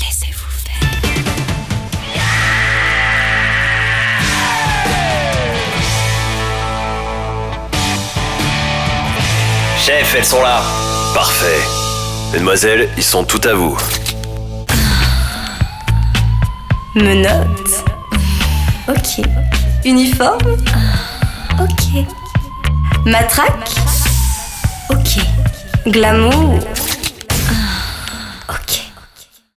Laissez-vous faire. Chef, elles sont là. Parfait. Mesdemoiselles, ils sont tout à vous. Menottes. Ok. Uniforme. Ok. Matraque. Ok. Glamour.